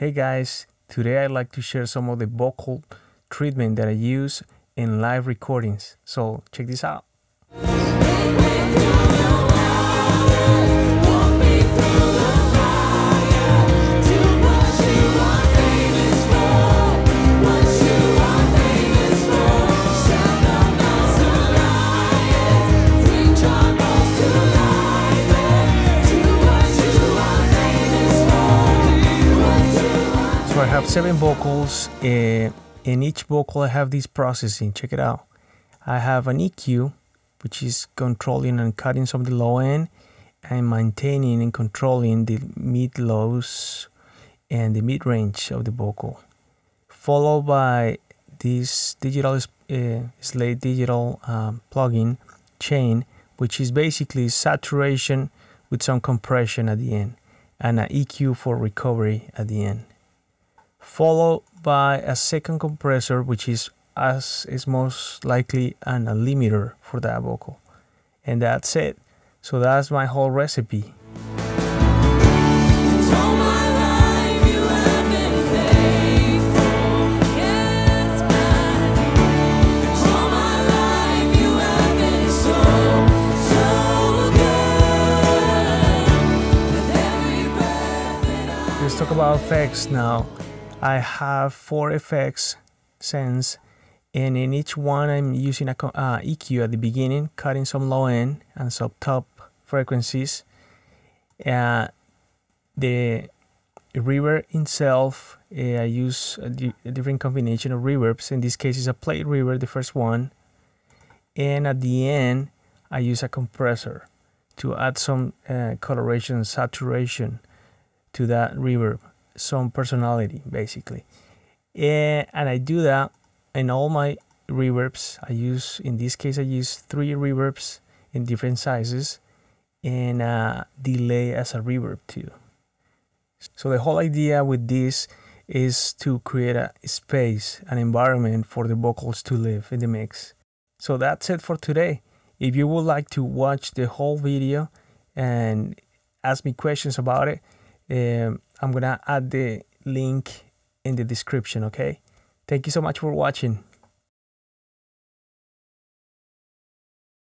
Hey guys, today I'd like to share some of the vocal treatment that I use in live recordings. So check this out. I have seven vocals. Uh, in each vocal, I have this processing. Check it out. I have an EQ, which is controlling and cutting some of the low end, and maintaining and controlling the mid lows and the mid range of the vocal. Followed by this digital uh, Slate digital um, plugin chain, which is basically saturation with some compression at the end, and an EQ for recovery at the end followed by a second compressor which is as is most likely an limiter for that vocal. And that's it. So that's my whole recipe. Let's talk about effects now. I have four effects sends and in each one I'm using a uh, EQ at the beginning cutting some low end and some top frequencies. Uh, the reverb itself uh, I use a, a, different combination of reverbs. In this case is a plate reverb the first one. And at the end I use a compressor to add some uh, coloration saturation to that reverb some personality basically. And, and i do that in all my reverbs. I use in this case i use three reverbs in different sizes and uh, delay as a reverb too. So the whole idea with this is to create a space an environment for the vocals to live in the mix. So that's it for today. If you would like to watch the whole video and ask me questions about it um, I'm gonna add the link in the description okay? Thank you so much for watching